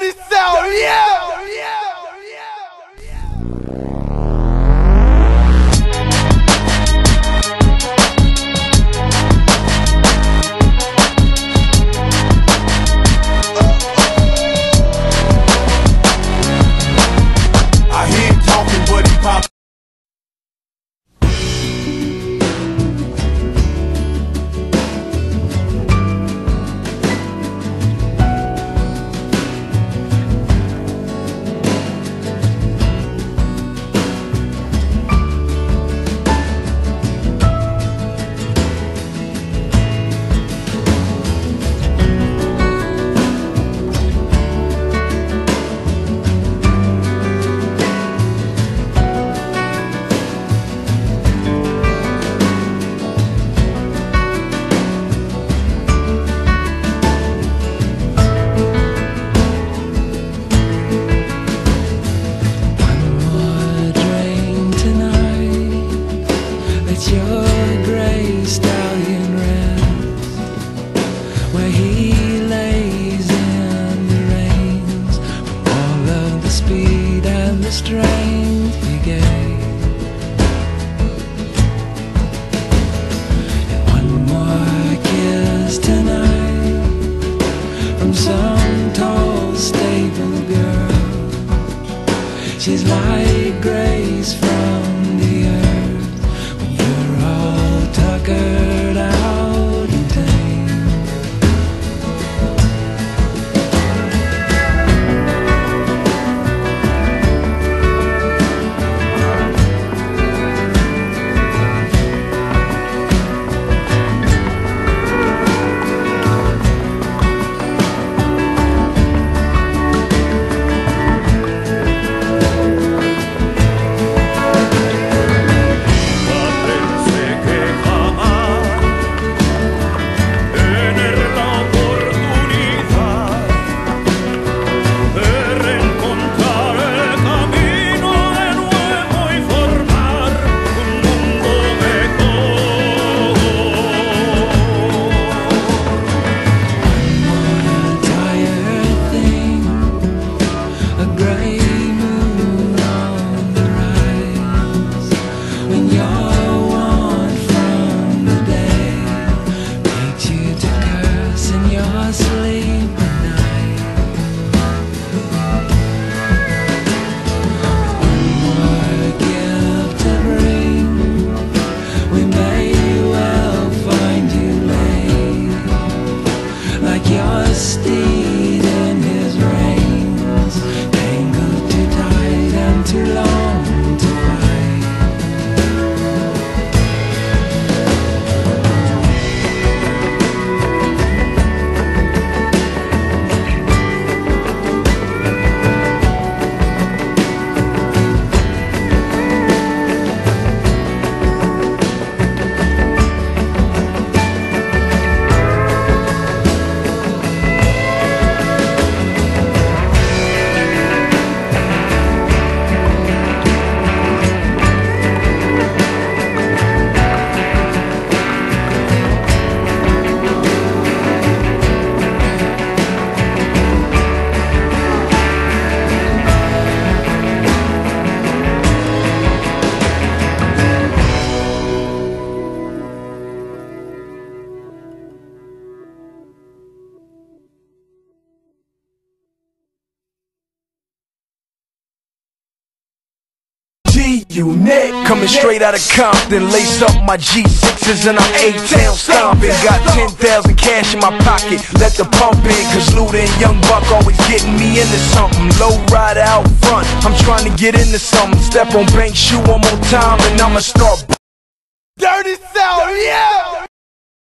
30,000! He gave. And one more kiss tonight from some tall stable girl. She's like grace from G-Unit Coming straight out of Compton Lace up my G6s and I'm A-Town stomping. Got 10,000 cash in my pocket Let the pump in Cause Luda and Young Buck always getting me into something. Low rider out front I'm trying to get into something. Step on bank shoe one more time And I'ma start Dirty South, yeah!